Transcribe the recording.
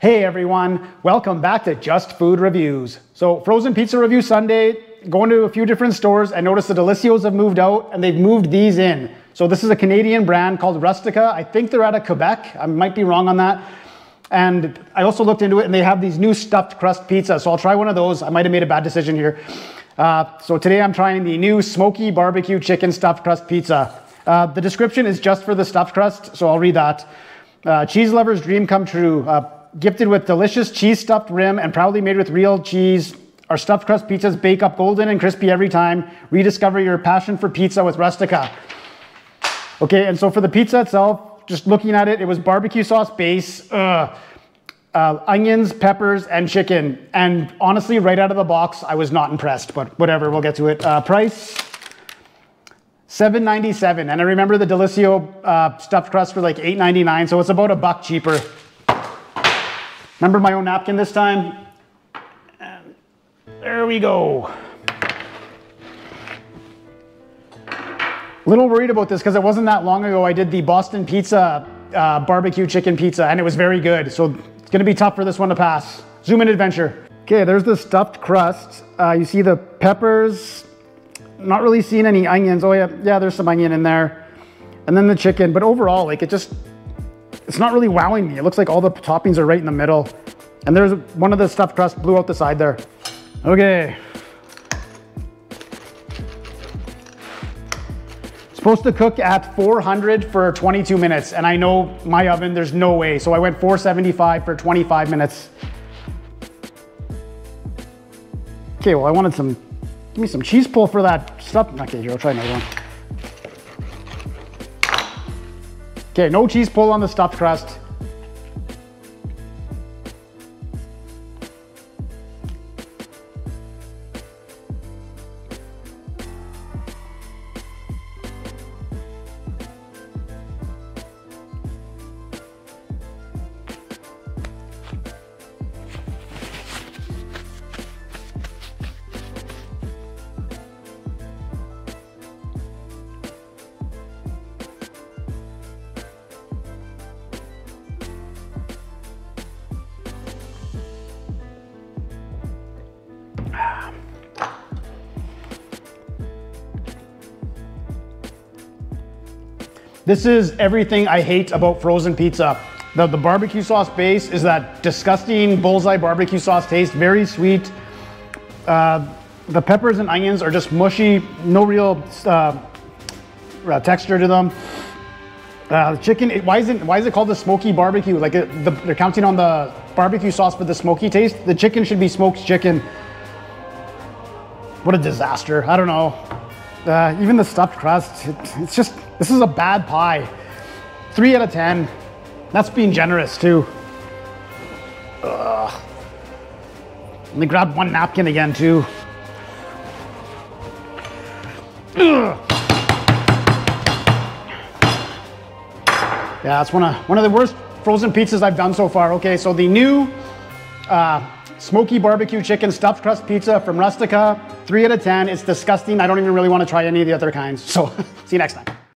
Hey everyone, welcome back to Just Food Reviews. So frozen pizza review Sunday, going to a few different stores. I noticed the Delissios have moved out and they've moved these in. So this is a Canadian brand called Rustica. I think they're out of Quebec. I might be wrong on that. And I also looked into it and they have these new stuffed crust pizza. So I'll try one of those. I might have made a bad decision here. Uh, so today I'm trying the new smoky barbecue chicken stuffed crust pizza. Uh, the description is just for the stuffed crust, so I'll read that. Uh, cheese lover's dream come true. Gifted with delicious cheese stuffed rim and proudly made with real cheese. Our stuffed crust pizzas bake up golden and crispy every time. Rediscover your passion for pizza with Rustica. Okay, and so for the pizza itself, just looking at it, it was barbecue sauce base, uh, uh, onions, peppers, and chicken. And honestly, right out of the box, I was not impressed, but whatever, we'll get to it. Uh, price, $7.97. And I remember the Delissio uh, stuffed crust for like $8.99, so it's about a buck cheaper. Remember my own napkin this time? And there we go. A little worried about this because it wasn't that long ago I did the Boston Pizza uh, barbecue chicken pizza and it was very good. So it's gonna be tough for this one to pass. Zoom in adventure. Okay, there's the stuffed crust. Uh, you see the peppers, not really seeing any onions. Oh yeah, yeah, there's some onion in there. And then the chicken, but overall, like it just, it's not really wowing me. It looks like all the toppings are right in the middle. And there's one of the stuffed crust blew out the side there. Okay. Supposed to cook at 400 for 22 minutes. And I know my oven, there's no way. So I went 475 for 25 minutes. Okay, well, I wanted some, give me some cheese pull for that stuff. Okay, here, I'll try another one. Okay, no cheese pull on the stuffed crust. This is everything I hate about frozen pizza. The, the barbecue sauce base is that disgusting bullseye barbecue sauce taste, very sweet. Uh, the peppers and onions are just mushy, no real uh, uh, texture to them. Uh, the chicken, it, why is it why is it called the smoky barbecue? Like it, the, they're counting on the barbecue sauce for the smoky taste. The chicken should be smoked chicken. What a disaster! I don't know. Uh, even the stuffed crust, it, it's just this is a bad pie. Three out of 10. That's being generous too. Ugh. Let me grab one napkin again too. Ugh. Yeah, that's one of, one of the worst frozen pizzas I've done so far. Okay, so the new uh, smoky barbecue chicken stuffed crust pizza from Rustica, three out of 10. It's disgusting. I don't even really want to try any of the other kinds. So see you next time.